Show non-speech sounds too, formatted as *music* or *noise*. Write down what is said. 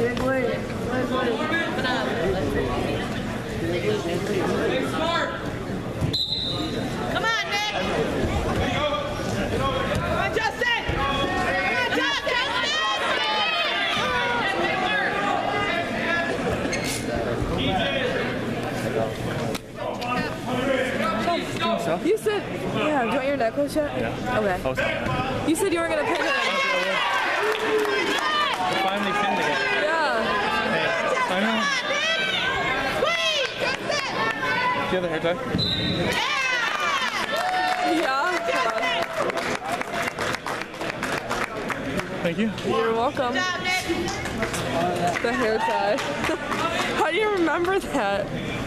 You said, yeah, do you want your necklace yet? Yeah. Okay. You said you were gonna pin it. Do you have a hair tie? Yeah. Thank you. You're welcome. Good job, Nick. The hair tie. *laughs* How do you remember that? Come on, Justin.